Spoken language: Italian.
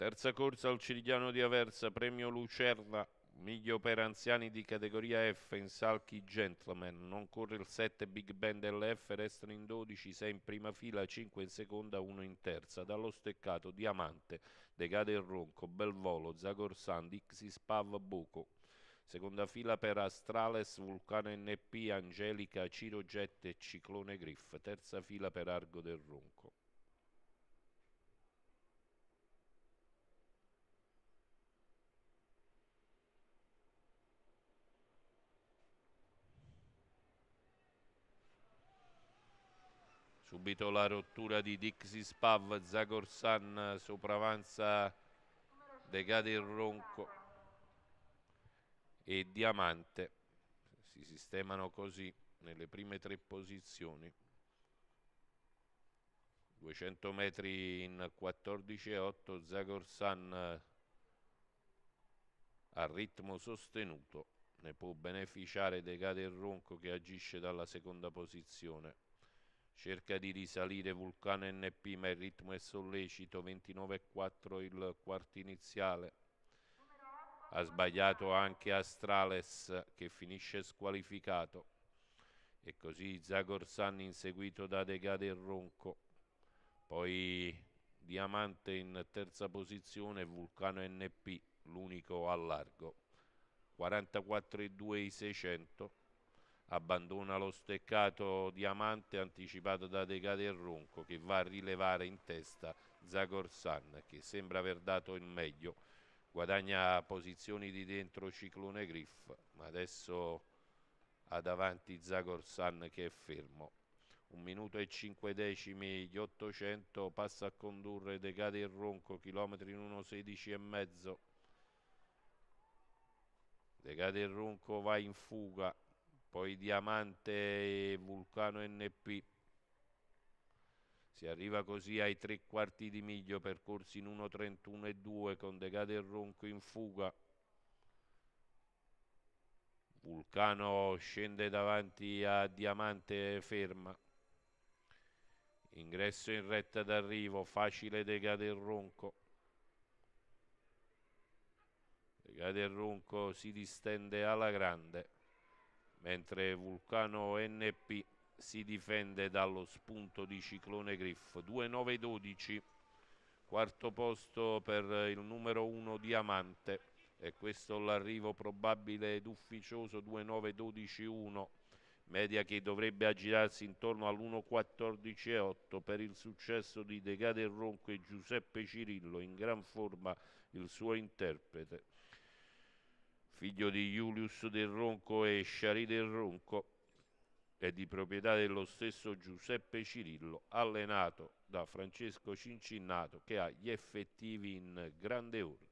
Terza corsa al Cirigliano di Aversa, premio Lucerna, miglio per anziani di categoria F in salchi gentleman. Non corre il 7 Big Band LF, restano in 12, 6 in prima fila, 5 in seconda, 1 in terza. Dallo steccato Diamante, Decade il Ronco, Belvolo, Zagorsan, Dixis Pav Buco. Seconda fila per Astrales, Vulcano NP, Angelica, Ciro Jet e Ciclone Griff. Terza fila per Argo del Ronco. Subito la rottura di Dixie Spav, Zagorsan sopravanza Decade il Ronco e Diamante. Si sistemano così nelle prime tre posizioni. 200 metri in 14,8 Zagorsan a ritmo sostenuto ne può beneficiare Decade il Ronco che agisce dalla seconda posizione cerca di risalire Vulcano NP ma il ritmo è sollecito. 29,4 il quarto iniziale. Ha sbagliato anche Astrales che finisce squalificato. E così Zagorsan inseguito da Degade e Ronco. Poi Diamante in terza posizione Vulcano NP l'unico a largo. 44,2 i 600 abbandona lo steccato diamante anticipato da Decade e Ronco che va a rilevare in testa Zagorsan che sembra aver dato il meglio. Guadagna posizioni di dentro Ciclone Griff ma adesso ha davanti Zagorsan che è fermo. Un minuto e cinque decimi gli 800 passa a condurre Decade e Ronco chilometri in 1.16 e mezzo. Decade e Ronco va in fuga poi Diamante e Vulcano NP. Si arriva così ai tre quarti di miglio percorsi in 1.31 e 2 con Decade e Ronco in fuga. Vulcano scende davanti a Diamante ferma. Ingresso in retta d'arrivo, facile Decade e Ronco. Decade e Ronco si distende alla grande mentre Vulcano NP si difende dallo spunto di Ciclone Griff. 2-9-12 quarto posto per il numero 1 Diamante. E questo l'arrivo probabile ed ufficioso 2-9-12-1 media che dovrebbe aggirarsi intorno all'1-14-8 per il successo di Decade Ronco e Giuseppe Cirillo in gran forma il suo interprete figlio di Julius del Ronco e Sciari del Ronco, è di proprietà dello stesso Giuseppe Cirillo, allenato da Francesco Cincinnato che ha gli effettivi in grande ordine.